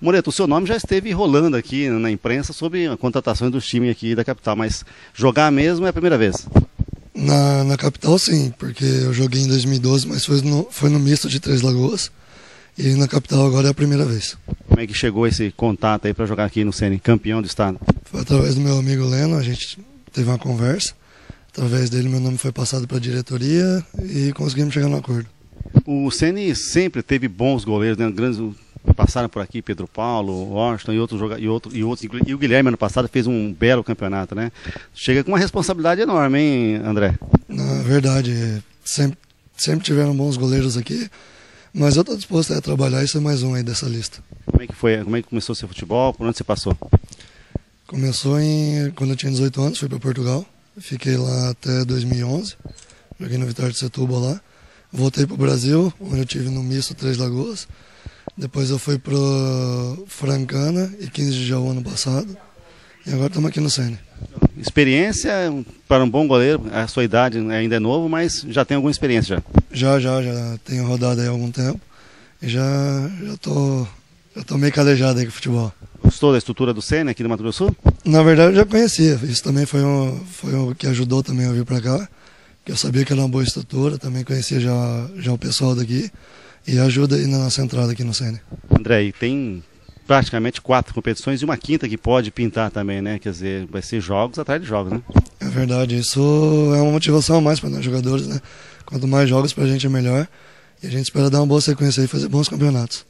Moreto, o seu nome já esteve rolando aqui na imprensa sobre a contratação dos times aqui da capital, mas jogar mesmo é a primeira vez? Na, na capital, sim, porque eu joguei em 2012, mas foi no, foi no misto de Três Lagoas. E na capital agora é a primeira vez. Como é que chegou esse contato aí para jogar aqui no CN, campeão do estado? Foi através do meu amigo Leno, a gente teve uma conversa. Através dele, meu nome foi passado para a diretoria e conseguimos chegar no acordo. O CN sempre teve bons goleiros, né? Grandes passaram por aqui, Pedro Paulo, Washington e outros e, outro, e outros. E o Guilherme ano passado fez um belo campeonato, né? Chega com uma responsabilidade enorme, hein, André? Na verdade, sempre, sempre tiveram bons goleiros aqui, mas eu estou disposto a trabalhar e ser mais um aí dessa lista. Como é que foi? Como é que começou seu futebol? Por onde você passou? Começou em quando eu tinha 18 anos, fui para Portugal. Fiquei lá até 2011. Joguei no Vitória de Setúbal lá. Voltei para o Brasil, onde eu tive no misto Três Lagoas. Depois eu fui para Francana e 15 de Jaú ano passado. E agora estamos aqui no Sene. Experiência para um bom goleiro, a sua idade ainda é novo, mas já tem alguma experiência já? Já, já, já tenho rodado aí há algum tempo. E já, já tô, já tô meio calejado aí com o futebol. Gostou da estrutura do Sene aqui do Mato Grosso do Sul? Na verdade eu já conhecia, isso também foi o, foi o que ajudou também a vir para cá. Que eu sabia que era uma boa estrutura, também conhecia já, já o pessoal daqui e ajuda aí na nossa entrada aqui no Sene. André, e tem praticamente quatro competições e uma quinta que pode pintar também, né? Quer dizer, vai ser jogos atrás de jogos, né? É verdade, isso é uma motivação a mais para nós jogadores, né? Quanto mais jogos para a gente é melhor e a gente espera dar uma boa sequência e fazer bons campeonatos.